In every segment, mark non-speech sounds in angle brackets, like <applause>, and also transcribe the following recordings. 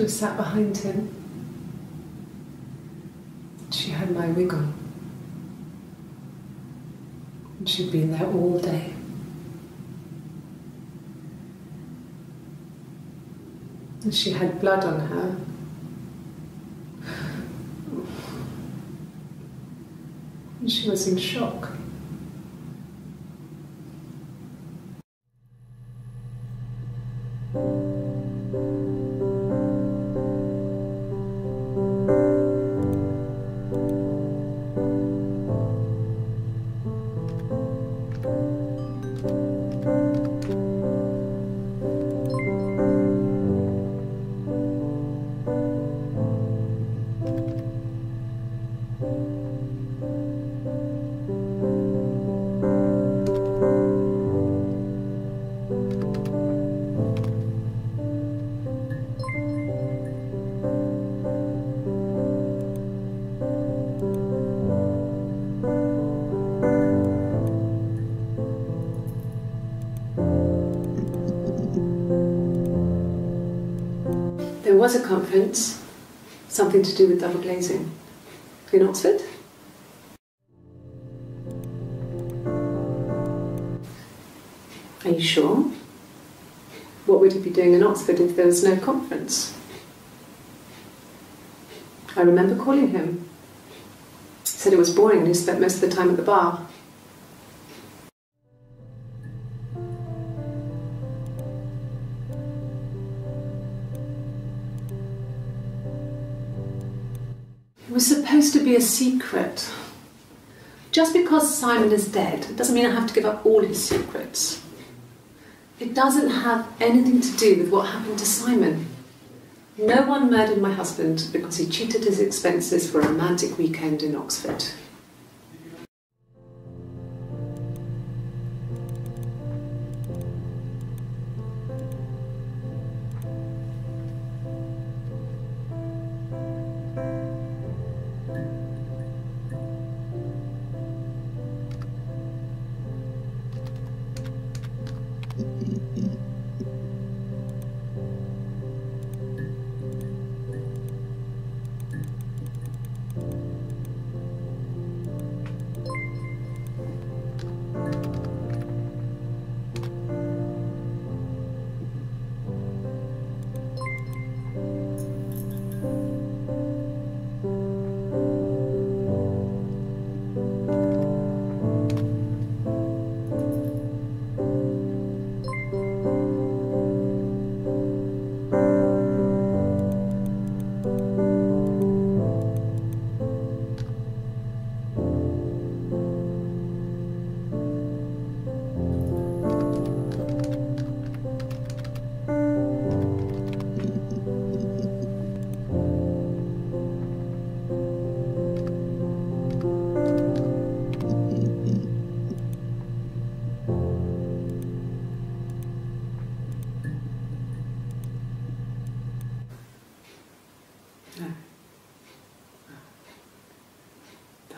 She was sat behind him. She had my wig on. And she'd been there all day. And she had blood on her. And she was in shock. Was a conference, something to do with double glazing, in Oxford. Are you sure? What would he be doing in Oxford if there was no conference? I remember calling him. He said it was boring and he spent most of the time at the bar. Supposed to be a secret. Just because Simon is dead it doesn't mean I have to give up all his secrets. It doesn't have anything to do with what happened to Simon. No one murdered my husband because he cheated his expenses for a romantic weekend in Oxford.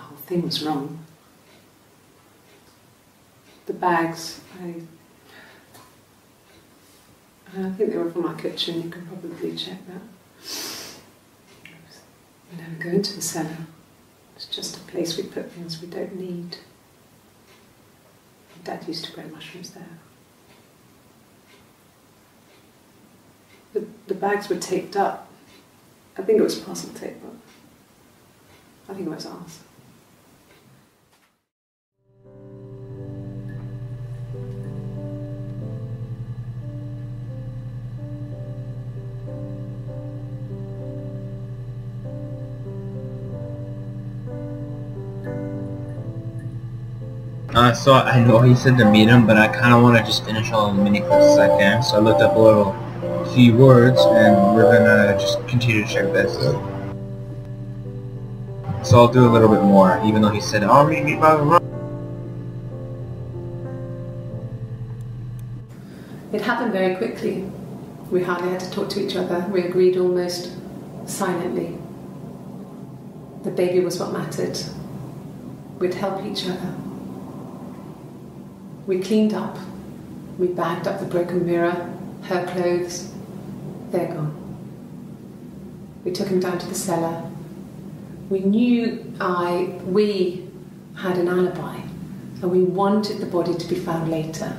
The whole thing was wrong. The bags, I, I think they were from our kitchen, you can probably check that. We never go into the cellar. It's just a place we put things we don't need. Dad used to grow mushrooms there. The, the bags were taped up. I think it was parcel tape, but I think it was ours. Uh, so I know he said to meet him, but I kind of want to just finish all the mini quests I can. So I looked up a little few words, and we're gonna just continue to check this. So I'll do a little bit more, even though he said, "I'll meet me by the road." It happened very quickly. We hardly had to talk to each other. We agreed almost silently. The baby was what mattered. We'd help each other. We cleaned up. We bagged up the broken mirror, her clothes. They're gone. We took him down to the cellar. We knew I, we had an alibi, and we wanted the body to be found later.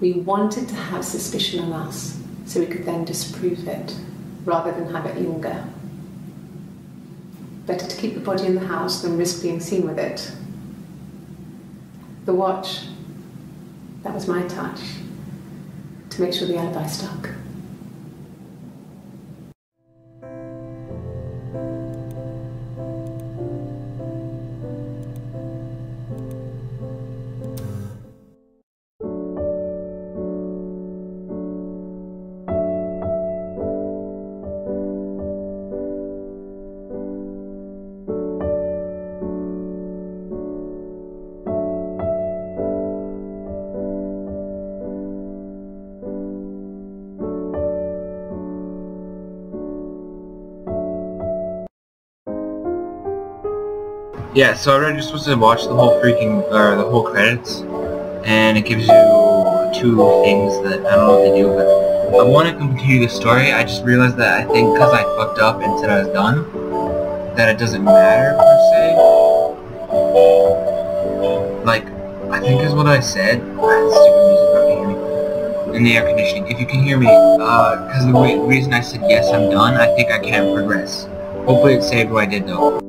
We wanted to have suspicion on us so we could then disprove it rather than have it linger. Better to keep the body in the house than risk being seen with it. The watch, that was my touch to make sure the alibi stuck. Yeah, so I'm just supposed to watch the whole freaking, or the whole credits, and it gives you two things that I don't know what they do, but I want to continue the story. I just realized that I think because I fucked up and said I was done, that it doesn't matter per se. Like, I think is what I said. Stupid music, I can hear me. In the air conditioning. If you can hear me, uh, because the reason I said yes, I'm done, I think I can progress. Hopefully it saved what I did though.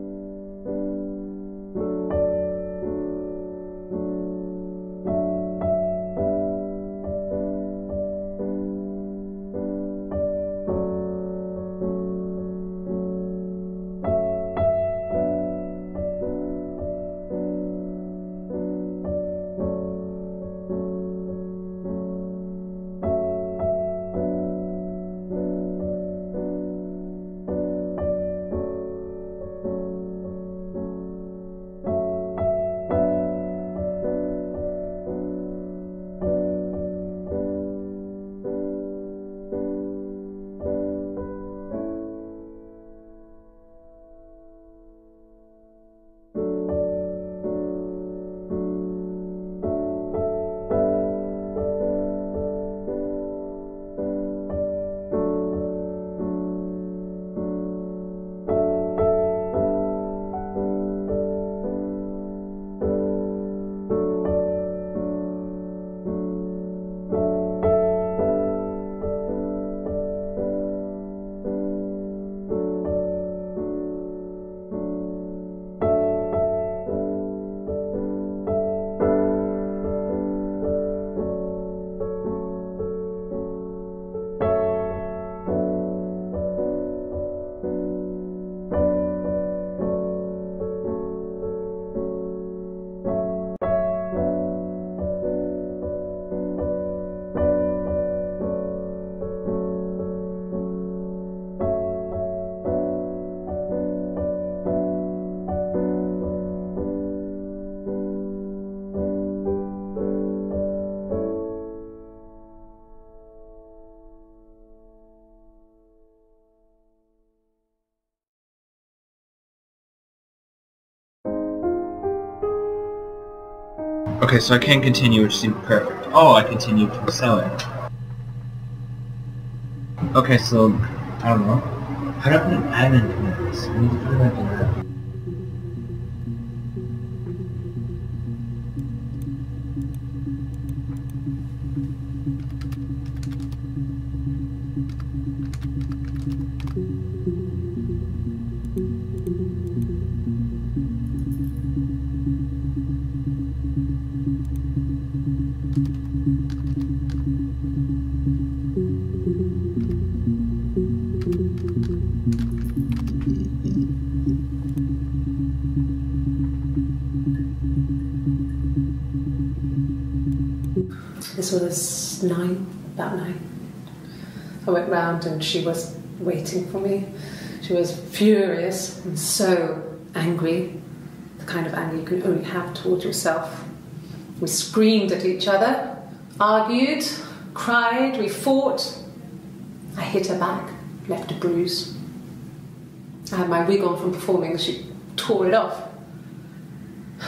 Okay, so I can continue, which seemed perfect. Oh, I continued to sell it. Okay, so, I don't know. How do I put an island in this? I need to put it like was nine, about nine. I went round and she was waiting for me. She was furious and so angry, the kind of anger you can only have towards yourself. We screamed at each other, argued, cried, we fought. I hit her back, left a bruise. I had my wig on from performing she tore it off. <sighs>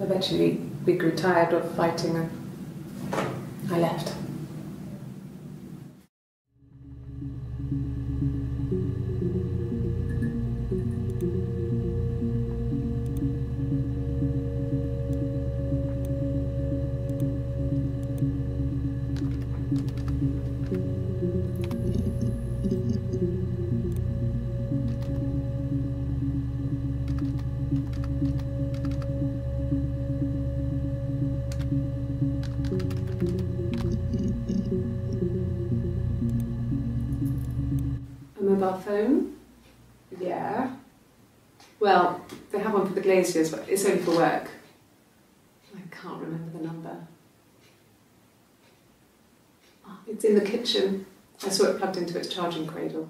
Eventually, we grew tired of fighting and I left. Mobile phone? Yeah. Well, they have one for the glaziers, but it's only for work. I can't remember the number. Oh, it's in the kitchen. I saw it plugged into its charging cradle.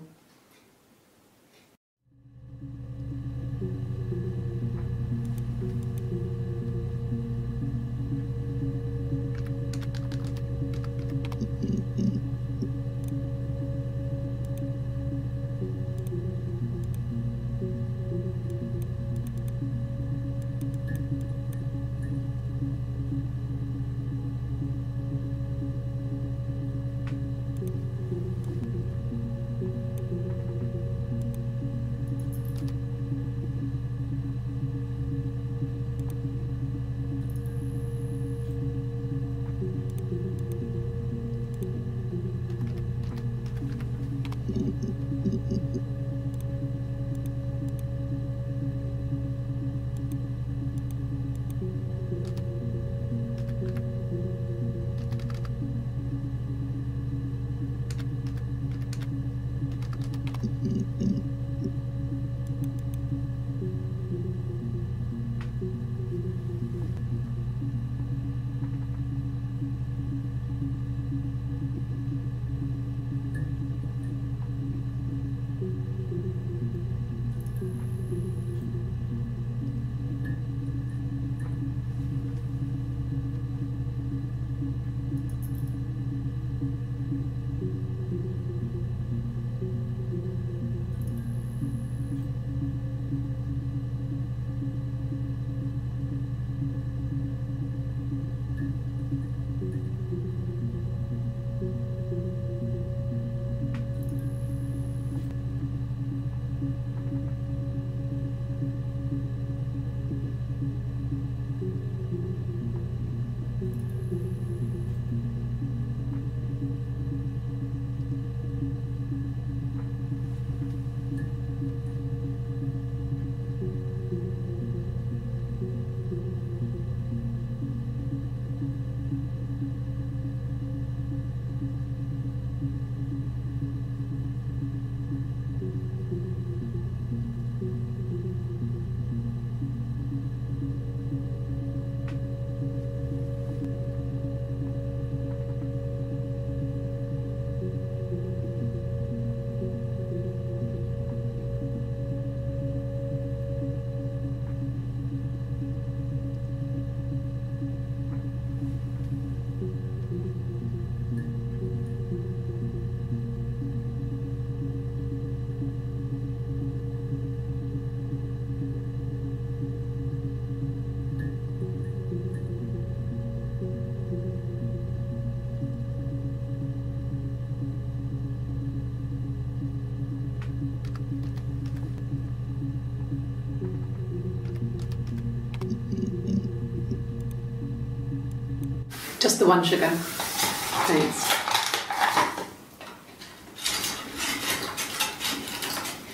Just the one sugar. Thanks.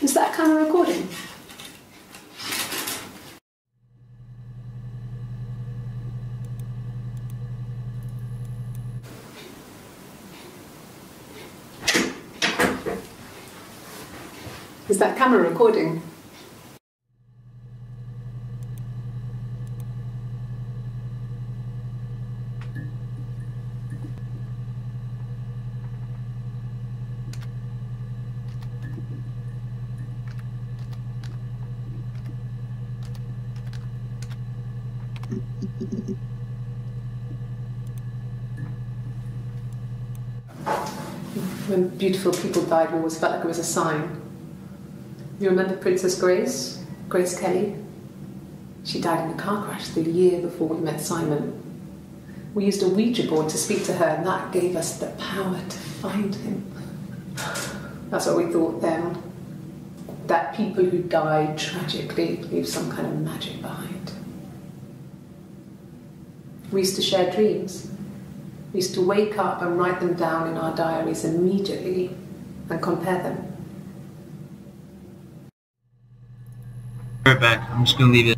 Is that camera recording? Is that camera recording? When beautiful people died, we always felt like it was a sign. You remember Princess Grace? Grace Kelly? She died in a car crash the year before we met Simon. We used a Ouija board to speak to her, and that gave us the power to find him. That's what we thought then. That people who died tragically leave some kind of magic behind. We used to share dreams. We used to wake up and write them down in our diaries immediately and compare them. Right back. I'm just gonna leave it.